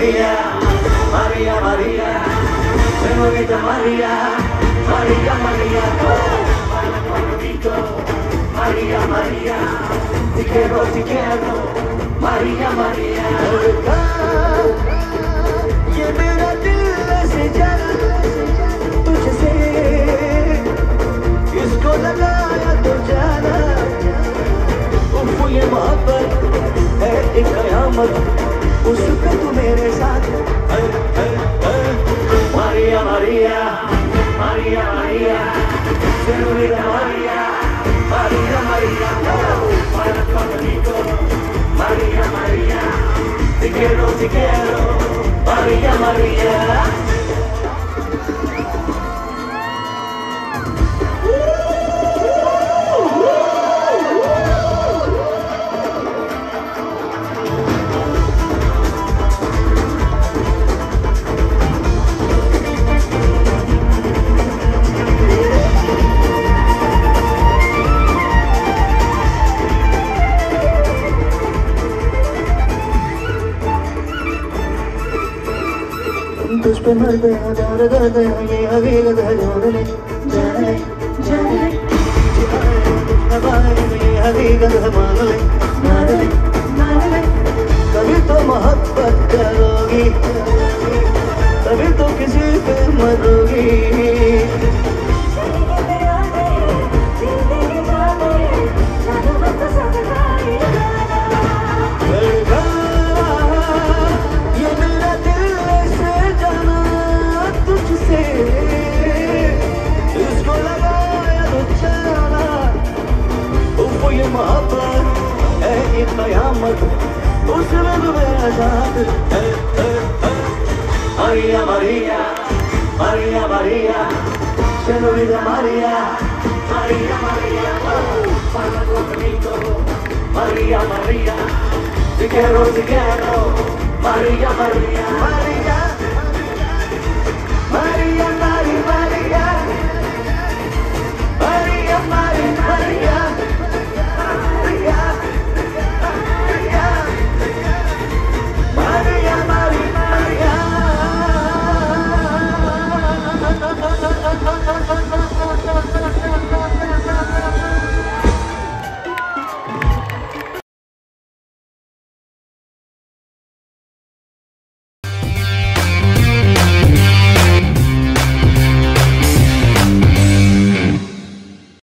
María, María, María, señorita oh, baila conmigo, María, María, te quiero, te quiero, María, María. ये मेरा दिल ऐसे जल तुझसे इसको लगाया तो जाना उफ ये मोहब्बत है एक कयामत उस पे तू मेरे साथ है, है, है। María, María, María, María, señorita María, María, María, oh, baila conmigo, María, María, te quiero, te quiero, María, María. तुझ पे मर गया प्यार कर गया ये हकीकत है जान ले जान ले जान ले हकीकत है मान ले un la. Eh, eh, María, María, María, María, se olvida María, María, María, oh, para conmigo, María, María, si quiero, si quiero, María, María, María.